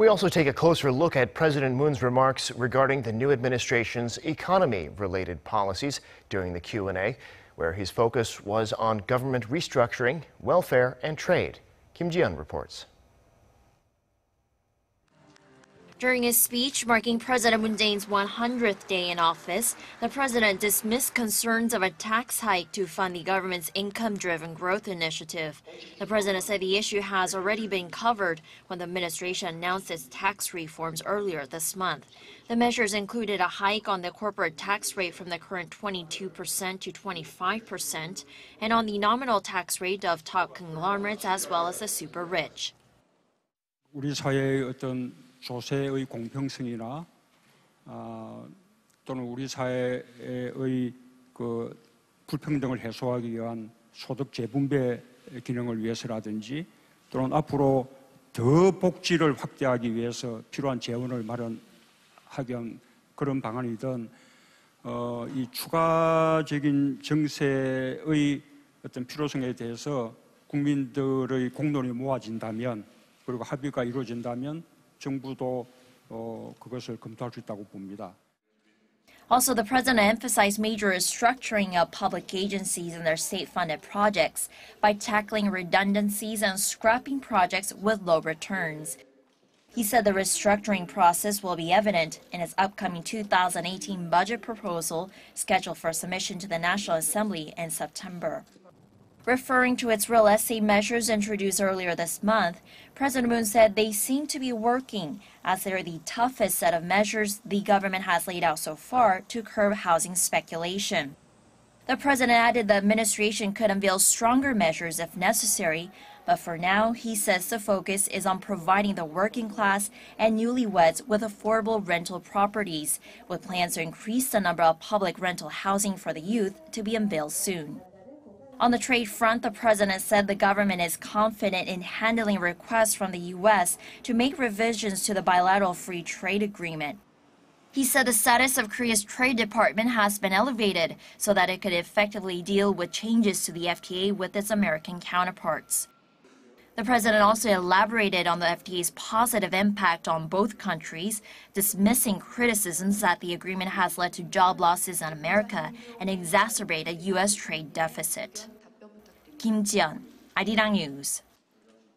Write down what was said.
We also take a closer look at President Moon's remarks regarding the new administration's economy-related policies during the Q&A, where his focus was on government restructuring, welfare, and trade. Kim Ji-yeon reports. During his speech marking President Moon Jae-in's 100th day in office, the president dismissed concerns of a tax hike to fund the government's income-driven growth initiative. The president said the issue has already been covered when the administration announced its tax reforms earlier this month. The measures included a hike on the corporate tax rate from the current 22% to 25% and on the nominal tax rate of top conglomerates as well as the super rich. 우리 사회의 어떤 조세의 공평성이나 어, 또는 우리 사회의 그 불평등을 해소하기 위한 소득 재분배 기능을 위해서라든지 또는 앞으로 더 복지를 확대하기 위해서 필요한 재원을 마련하기 위한 그런 방안이든 어, 이 추가적인 정세의 어떤 필요성에 대해서 국민들의 공론이 모아진다면 그리고 합의가 이루어진다면 정부도 어, 그것을 검토할 수 있다고 봅니다. Also, the president emphasized major restructuring of public agencies and their state-funded projects by tackling redundancies and scrapping projects with low returns. He said the restructuring process will be evident in his upcoming 2018 budget proposal scheduled for submission to the National Assembly in September. Referring to its real estate measures introduced earlier this month, President Moon said they seem to be working as they're the toughest set of measures the government has laid out so far to curb housing speculation. The president added the administration could unveil stronger measures if necessary, but for now, he says the focus is on providing the working class and newlyweds with affordable rental properties, with plans to increase the number of public rental housing for the youth to be unveiled soon. On the trade front, the president said the government is confident in handling requests from the U.S. to make revisions to the bilateral free trade agreement. He said the status of Korea's Trade Department has been elevated so that it could effectively deal with changes to the FTA with its American counterparts. The president also elaborated on the FTA's positive impact on both countries, dismissing criticisms that the agreement has led to job losses in America and exacerbate a U.S. trade deficit. Kim Ji-yeon, Arirang News.